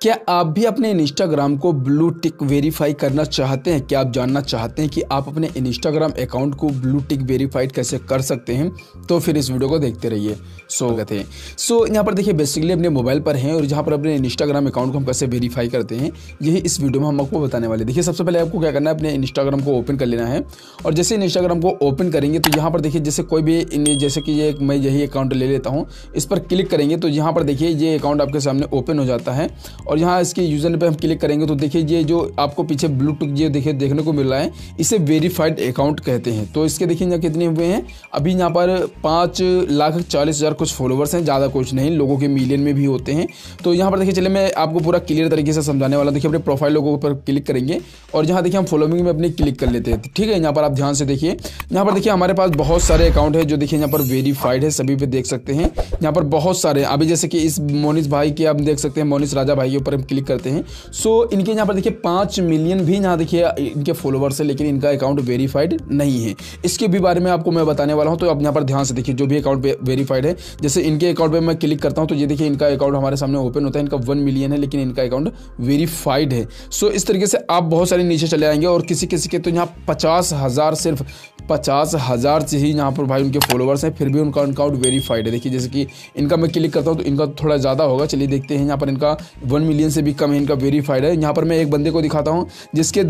क्या आप भी अपने इंस्टाग्राम को ब्लू टिक वेरीफाई करना चाहते हैं? क्या आप जानना चाहते हैं कि आप अपने इंस्टाग्राम अकाउंट को ब्लू टिक वेरीफाइड कैसे कर सकते हैं? तो फिर इस वीडियो को देखते रहिए। सो कहते हैं। सो यहाँ पर देखिए बेसिकली अपने मोबाइल पर हैं और जहाँ पर अपने इंस्टाग्राम अकाउंट को हम कैसे वेरीफाई करते हैं, यही इस वीडियो में हम आपको बताने वाले देखिए, सबसे पहले आपको क्या करना है, अपने इंस्टाग्राम को ओपन कर लेना है। और जैसे इंस्टाग्राम को ओपन करेंगे तो यहाँ पर देखिए, जैसे कोई भी जैसे कि ये मैं यही अकाउंट ले लेता हूँ, इस पर क्लिक करेंगे तो यहाँ पर देखिए, ये अकाउंट आपके सामने ओपन हो जाता है। और यहाँ इसके यूज़र पे हम क्लिक करेंगे तो देखिए ये जो आपको पीछे ब्लूटूथ ये देखिए देखने को मिल रहा है, इसे वेरीफाइड अकाउंट कहते हैं। तो इसके देखिए यहाँ कितने हुए हैं। अभी यहाँ पर पाँच लाख चालीस हज़ार कुछ फॉलोवर्स हैं, ज़्यादा कुछ नहीं, लोगों के मिलियन में भी होते हैं। तो यहाँ पर देखिए चले मैं आपको पूरा क्लियर तरीके से समझाने वाला देखिए, अपने प्रोफ़ाइल लोगों पर क्लिक करेंगे और जहाँ देखिए हम फॉलोइंग में अपनी क्लिक कर लेते हैं। ठीक है, यहाँ पर आप ध्यान से देखिए। यहाँ पर देखिए हमारे पास बहुत सारे अकाउंट है जो देखिए यहाँ पर वेरीफाइड है, सभी पे देख सकते हैं। यहाँ पर बहुत सारे अभी जैसे कि इस मोनिस भाई के आप देख सकते हैं, मोनिस राजा भाई के ऊपर हम क्लिक करते हैं। सो so, इनके यहाँ पर देखिए पाँच मिलियन भी यहाँ देखिए इनके फॉलोवर्स है लेकिन इनका अकाउंट वेरीफाइड नहीं है। इसके भी बारे में आपको मैं बताने वाला हूँ तो आप यहाँ पर ध्यान से देखिए जो भी अकाउंट वेरीफाइड है जैसे इनके अकाउंट पर मैं क्लिक करता हूँ तो ये देखिए इनका अकाउंट हमारे सामने ओपन होता है इनका वन मिलियन है लेकिन इनका अकाउंट वेरीफाइड है। सो इस तरीके से आप बहुत सारे नीचे चले आएँगे और किसी किसी के तो यहाँ पचास हज़ार सिर्फ़ पचास हज़ार से ही यहाँ पर भाई उनके फॉलोवर्स हैं फिर भी उनका अकाउंट वेरीफाइड है। देखिए जैसे कि इनका मैं क्लिक करता हूँ तो इनका थोड़ा ज़्यादा होगा चलिए देखते हैं यहाँ पर इनका वन मिलियन से भी कम है, इनका वेरीफाइड है। यहाँ पर मैं एक बंदे को दिखाता हूँ, जिसके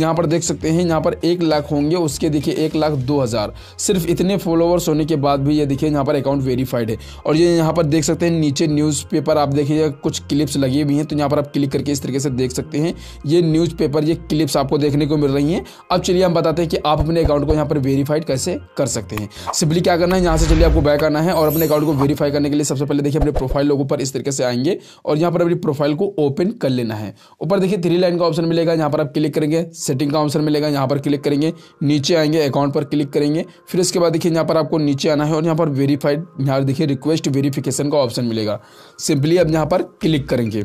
यहाँ पर देख सकते हैं, यहाँ पर एक लाख होंगे, उसके देखिए एक लाख दो हज़ार। सिर्फ़ इतने फॉलोवर्स होने के बाद भी ये देखिए, यहाँ पर अकाउंट वेरीफाइड है। और ये यहाँ पर देख सकते हैं, नीचे न्यूज़पेपर आप देखिए, कुछ क्लिप्स लगी हुई हैं तो यहाँ पर आप क्लिक करके इस तरीके से देख सकते हैं, ये न्यूज़पेपर ये क्लिप्स आपको देखने को मिल रही हैं। अब चलिए हम बताते हैं कि आप अपने अकाउंट को यहाँ पर वेरीफाइड कैसे कर सकते हैं। सिंपली क्या करना है, यहाँ से चलिए आपको बैक करना है, और अपने अकाउंट को वेरीफाई करने के लिए सबसे पहले देखिए अपने प्रोफ़ाइल लोगों पर इस तरीके से आएँगे, और यहाँ पर अपनी प्रोफ़ाइल को ओपन कर लेना है। ऊपर देखिए थ्री लाइन का ऑप्शन मिलेगा यहाँ पर आप क्लिक करेंगे सेटिंग का ऑप्शन मिलेगा यहाँ पर क्लिक करेंगे, नीचे आएँगे अकाउंट पर क्लिक करेंगे, फिर इसके बाद देखिए यहाँ पर आपको नीचे आना है और यहाँ पर वेरीफाइड यहाँ देखिए रिक्वेस्ट वेरीफिकेशन का ऑप्शन मिलेगा। सिंपली अब यहाँ पर क्लिक करेंगे।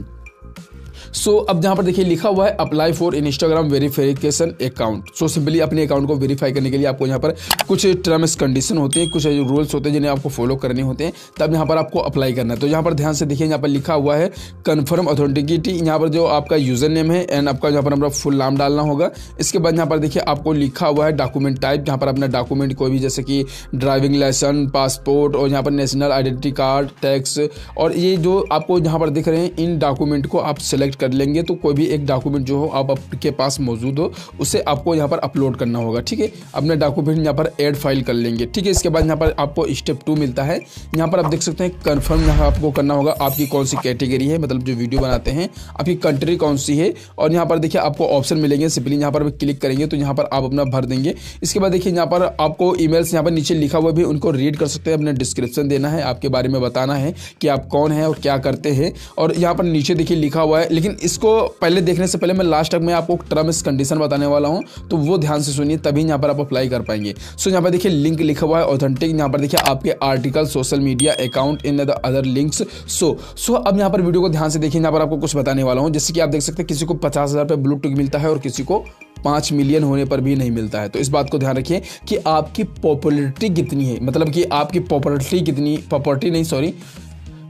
सो so, अब जहाँ पर देखिए लिखा हुआ है apply for Instagram verification account so simply अपने अकाउंट को वेरीफाई करने के लिए आपको यहाँ पर कुछ टर्म्स कंडीशन होते हैं कुछ रूल्स होते हैं जिन्हें आपको फॉलो करने होते हैं तब यहाँ पर आपको अप्लाई करना है तो यहाँ पर ध्यान से देखिए यहाँ पर लिखा हुआ है कन्फर्म अथोरिटी यहाँ पर जो आपका यूज़र नेम है एंड आपका यहाँ पर हमारा फुल नाम डालना होगा इसके बाद यहाँ पर देखिए आपको लिखा हुआ है डॉक्यूमेंट टाइप यहाँ पर अपना डॉक्यूमेंट कोई भी जैसे कि ड्राइविंग लाइसेंस पासपोर्ट और यहाँ पर नेशनल आइडेंटिटी कार्ड टैक्स और ये जो आपको यहाँ पर दिख रहे हैं इन डॉक्यूमेंट को आप सेलेक्ट कर लेंगे तो कोई भी एक डॉक्यूमेंट जो हो आप आपके पास मौजूद हो उसे आपको यहाँ पर अपलोड करना होगा ठीक है अपने डॉक्यूमेंट यहाँ पर एड फ़ाइल कर लेंगे ठीक है इसके बाद यहाँ पर आपको स्टेप टू मिलता है यहाँ पर आप देख सकते हैं कन्फर्म यहाँ आपको करना होगा आपकी कौन सी कैटेगरी है मतलब जो वीडियो बनाते हैं आपकी कंट्री कौन सी है और यहाँ पर देखिए आपको ऑप्शन मिलेंगे सिंपली यहाँ पर क्लिक करेंगे तो यहाँ पर आप अपना भर देंगे इसके बाद देखिए यहाँ पर आपको ईमेल्स यहाँ पर नीचे लिखा हुआ भी उनको रीड कर सकते हैं अपने डिस्क्रिप्शन देना है आपके बारे में बताना है कि आप कौन है और क्या करते हैं और यहाँ पर नीचे देखिए लिखा हुआ है लेकिन इसको पहले देखने से पहले मैं लास्ट तक में आपको टर्म्स कंडीशन बताने वाला हूँ तो वो ध्यान से सुनिए, तभी यहाँ पर आप अप्लाई कर पाएँगे। सो यहाँ पर देखिए लिंक लिखा हुआ है ऑथेंटिक यहाँ पर देखिए आपके article social media account in the other links so so अब यहाँ पर वीडियो को ध्यान से देखिए, यहाँ पर आपको कुछ बताने वाला हूँ जैसे कि आप देख सकते हैं किसी को पचास हज़ार रुपये ब्लू टिक मिलता है और किसी को पाँच मिलियन होने पर भी नहीं मिलता है। तो इस बात को ध्यान रखिए कि आपकी पॉपुलरिटी कितनी है मतलब कि आपकी पॉपुलरिटी कितनी प्रॉपर्टी नहीं सॉरी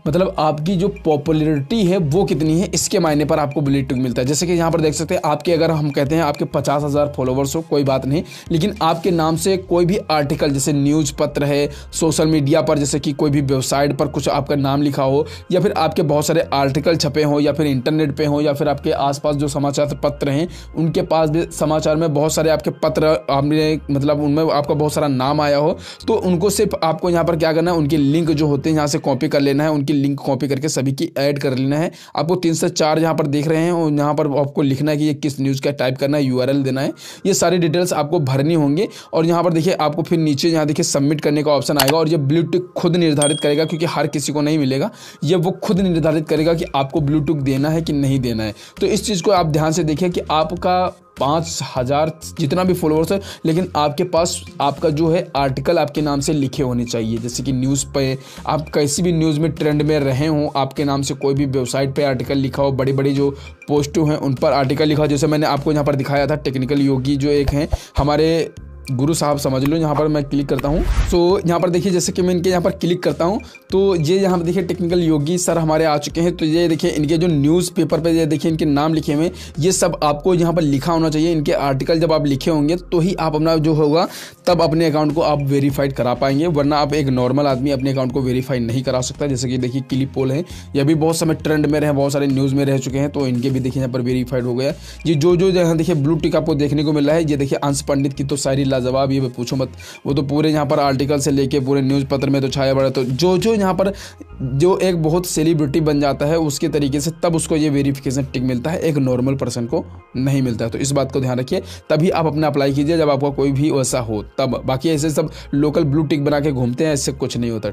मतलब आपकी जो पॉपुलरिटी है, वो कितनी है, इसके मायने पर आपको ब्लू टिक मिलता है। जैसे कि यहाँ पर देख सकते हैं, आपके अगर हम कहते हैं आपके पचास हज़ार फॉलोवर्स हो, कोई बात नहीं, लेकिन आपके नाम से कोई भी आर्टिकल जैसे न्यूज़ पत्र है सोशल मीडिया पर, जैसे कि कोई भी वेबसाइट पर कुछ आपका नाम लिखा हो, या फिर आपके बहुत सारे आर्टिकल छपे हों, या फिर इंटरनेट पर हों, या फिर आपके आसपास जो समाचार पत्र हैं, उनके पास भी समाचार में बहुत सारे आपके पत्र आपने मतलब उनमें आपका बहुत सारा नाम आया हो तो उनको सिर्फ़ आपको यहाँ पर क्या करना है, उनके लिंक जो होते हैं, यहाँ से कॉपी कर लेना है, उनकी लिंक कॉपी करके सभी की ऐड कर लेना है। आपको तीन से चार यहाँ पर देख रहे हैं और यहाँ पर आपको लिखना है कि ये किस न्यूज़ का टाइप करना है यूआरएल देना है। ये सारी डिटेल्स आपको भरनी होंगे और यहाँ पर देखिए, आपको फिर नीचे यहाँ देखिए सबमिट करने का ऑप्शन आएगा और ये ब्लूटूथ खुद निर्धारित करेगा क्योंकि हर किसी को नहीं मिलेगा। ये वो खुद निर्धारित करेगा कि आपको ब्लूटूथ देना है कि नहीं देना है। तो इस चीज़ को आप ध्यान से देखिए कि आपका पाँच हज़ार जितना भी फॉलोअर्स है, लेकिन आपके पास आपका जो है आर्टिकल आपके नाम से लिखे होने चाहिए। जैसे कि न्यूज़ पे आप कैसी भी न्यूज़ में ट्रेंड में रहे हों, आपके नाम से कोई भी वेबसाइट पे आर्टिकल लिखा हो बड़ी बड़ी जो पोस्ट हैं, उन पर आर्टिकल लिखा हो। जैसे मैंने आपको यहाँ पर दिखाया था टेक्निकल योगी जो एक हैं, हमारे गुरु साहब समझ लो, यहाँ पर मैं क्लिक करता हूँ। सो यहाँ पर देखिए, जैसे कि मैं इनके यहाँ पर क्लिक करता हूँ तो ये यहाँ पर देखिए टेक्निकल योगी सर हमारे आ चुके हैं। तो ये देखिए, इनके जो न्यूज़ पेपर पर ये देखिए, इनके नाम लिखे हुए ये सब आपको यहाँ पर लिखा होना चाहिए। इनके आर्टिकल जब आप लिखे होंगे तो ही आप अपना जो होगा, तब अपने अकाउंट को आप वेरीफाइड करा पाएँगे, वरना आप एक नॉर्मल आदमी अपने अकाउंट को वेरीफाई नहीं करा सकता। जैसे कि देखिए क्लिप पोल है। ये भी बहुत समय ट्रेंड में रहे, बहुत सारे न्यूज़ में रह चुके हैं तो इनके भी देखिए, यहाँ पर वेरीफाइड हो गया। ये जो जो यहाँ देखिए ब्लू टिक आपको देखने को मिला है। ये देखिए, अंश पंडित की तो सारी लाजवाब, ये पूछो मत। वो तो पूरे यहाँ पर आर्टिकल से लेके पूरे न्यूज़ पत्र में तो छाया पड़ा तो जो जो यहाँ पर, जो एक बहुत सेलिब्रिटी बन जाता है, उसके तरीके से तब उसको ये वेरिफिकेशन टिक मिलता है। एक नॉर्मल पर्सन को नहीं मिलता है। तो इस बात को ध्यान रखिए, तभी आप अपना अप्लाई कीजिए। जब आपका कोई भी वैसा हो, तब। बाकी ऐसे सब लोकल ब्लू टिक बना के घूमते हैं, ऐसे कुछ नहीं होता।